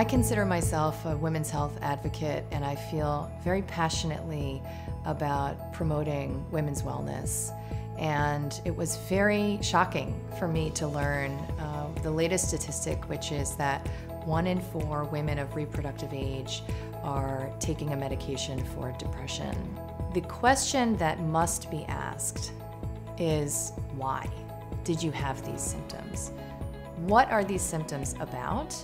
I consider myself a women's health advocate, and I feel very passionately about promoting women's wellness. And it was very shocking for me to learn uh, the latest statistic, which is that one in four women of reproductive age are taking a medication for depression. The question that must be asked is why did you have these symptoms? What are these symptoms about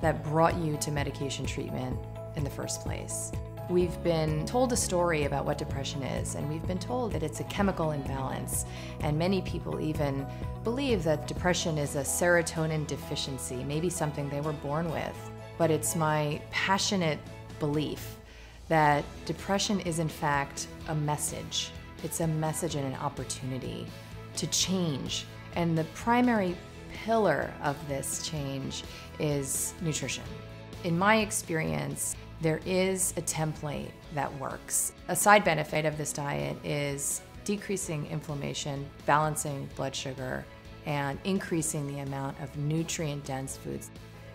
that brought you to medication treatment in the first place? We've been told a story about what depression is, and we've been told that it's a chemical imbalance. And many people even believe that depression is a serotonin deficiency, maybe something they were born with. But it's my passionate belief that depression is, in fact, a message. It's a message and an opportunity to change. And the primary pillar of this change is nutrition. In my experience, there is a template that works. A side benefit of this diet is decreasing inflammation, balancing blood sugar, and increasing the amount of nutrient dense foods.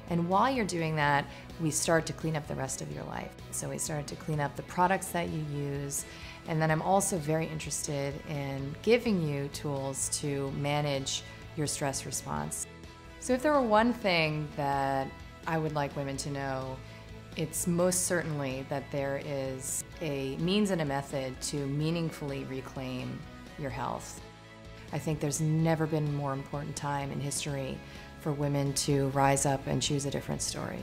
And while you're doing that, we start to clean up the rest of your life. So we start to clean up the products that you use. And then I'm also very interested in giving you tools to manage your stress response. So if there were one thing that I would like women to know, it's most certainly that there is a means and a method to meaningfully reclaim your health. I think there's never been a more important time in history for women to rise up and choose a different story.